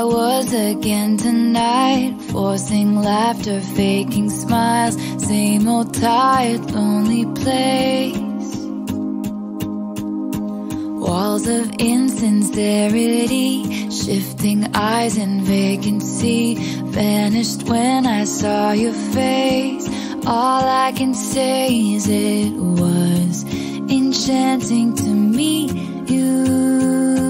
I was again tonight. Forcing laughter, faking smiles. Same old tired, lonely place. Walls of insincerity Shifting eyes in vacancy. Vanished when I saw your face. All I can say is it was Enchanting to meet you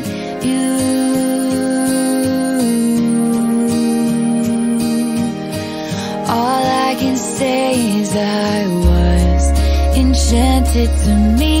enchanted to meet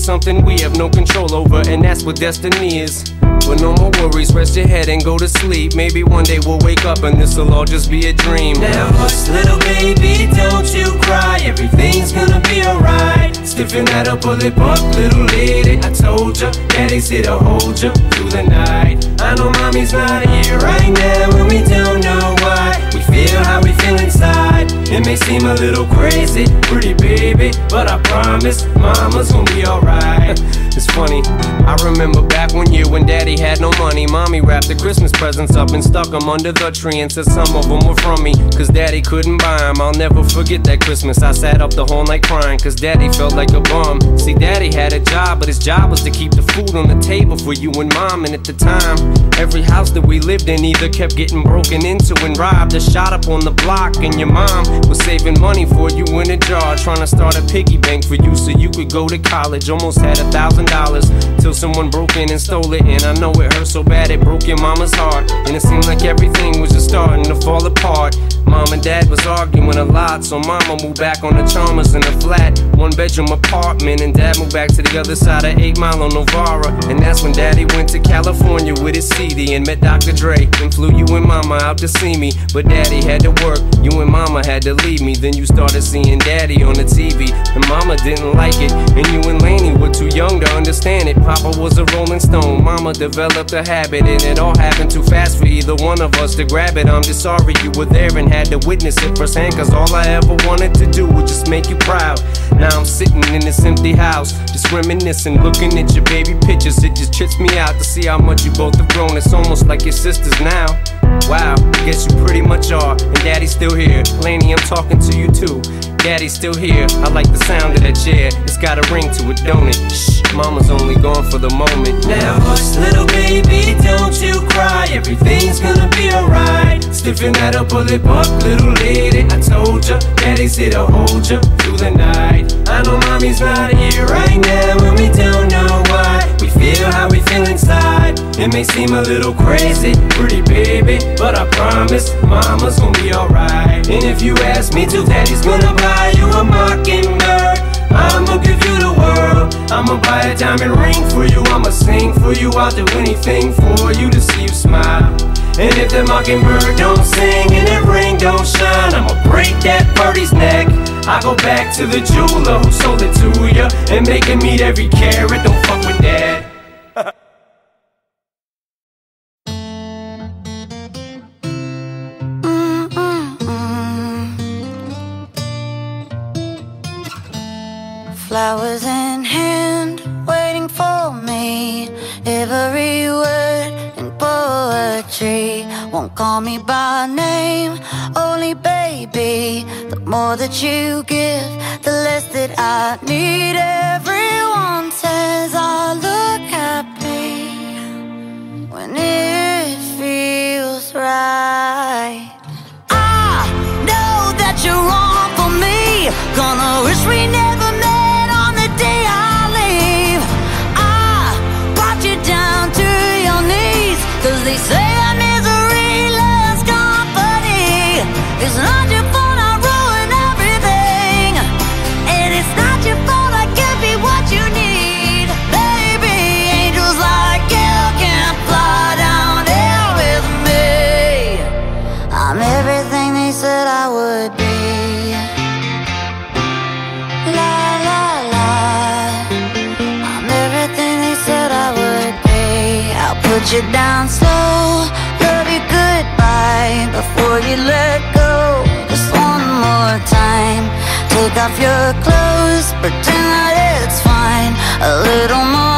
just something we have no control over, and that's what destiny is. But no more worries, rest your head and go to sleep. Maybe one day we'll wake up and this'll all just be a dream. Now hush, little baby, don't you cry. Everything's gonna be alright. Stiffen that upper lip up, little lady. I told ya, daddy's here to hold ya through the night. I know mommy's not here right now, and we don't know why. We feel how we feel inside. It may seem a little crazy, pretty baby, but I promise mama's gonna be alright. funny, I remember back one year when daddy had no money. Mommy wrapped the Christmas presents up and stuck them under the tree and said some of them were from me. Cause daddy couldn't buy them. I'll never forget that Christmas. I sat up the whole night crying cause daddy felt like a bum. See, daddy had a job, but his job was to keep the food on the table for you and mom. And at the time, every house that we lived in either kept getting broken into and robbed or shot up on the block. And your mom Was saving money for you in a jar, trying to start a piggy bank for you so you could go to college. Almost had a thousand dollars till someone broke in and stole it. And I know it hurt so bad it broke your mama's heart. And it seemed like everything was just starting to fall apart. Mom and dad was arguing a lot, so mama moved back on the Chalmers in a flat, one bedroom apartment. And dad moved back to the other side of 8 Mile on Novara. And that's when daddy went to California with his CD and met Dr. Dre. And flew you and mama out to see me. But daddy had to work, you and mama had to leave me. Then you started seeing daddy on the TV. And mama didn't like it. And you and Lainie were too young to understand it. Papa was a rolling stone, mama developed a habit. And it all happened too fast for either one of us to grab it. I'm just sorry you were there and had had to witness it firsthand, cause all I ever wanted to do was just make you proud. Now I'm sitting in this empty house, just reminiscing, looking at your baby pictures. It just trips me out to see how much you both have grown. It's almost like your sisters now. Wow, I guess you pretty much are. And daddy's still here. Lainie, I'm talking to you too. Daddy's still here. I like the sound of that chair. It's got a ring to it, don't it? Shh, mama's only gone for the moment. Now hush, little baby, don't you cry. Everything's gonna be alright. Stiffen that up, pull it up, little lady. I told ya, daddy's here to hold ya through the night. I know mommy's not here right now, and we don't know why. We feel how we feel inside. It may seem a little crazy, pretty baby, but I promise mama's gonna be alright. And if you ask me to, daddy's gonna buy buy you a mockingbird. I'ma give you the world. I'ma buy a diamond ring for you. I'ma sing for you. I'll do anything for you to see you smile. And if the mockingbird don't sing and that ring don't shine, I'ma break that birdie's neck. I go back to the jeweler who sold it to ya and make him meet every carat. Don't fuck with that. Flowers in hand, waiting for me. Every word in poetry won't call me by name, only baby. The more that you give, the less that I need. Everyone says I look happy when it feels right. I know that you're wrong for me. Gonna wish we down Love you goodbye before you let go. Just one more time. Take off your clothes, pretend that it's fine. A little more